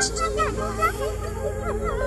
是你让